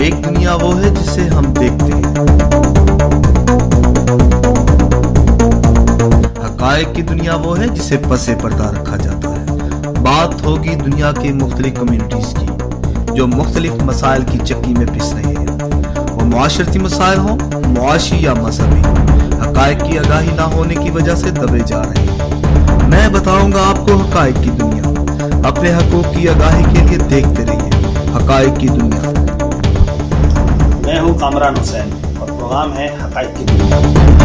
एक दुनिया वो है जिसे हम देखते हैं। हकायक की दुनिया वो है जिसे पसे पर्दा रखा जाता है। बात होगी दुनिया के मुख्तलिफ़ कम्युनिटीज की, जो मुख्तलिफ़ मसाइल की चक्की में पिस रहे हैं। वो माशरती मसाइल हो, मुआशी या मजहबी। हकायक की आगाही ना होने की वजह से दबे जा रहे हैं। मैं बताऊँगा आपको हकायक की दुनिया। अपने हकूक की आगाही के लिए देखते रहिए। हकायक की दुनिया। कामरान हुसैन और प्रोग्राम है हकाइक की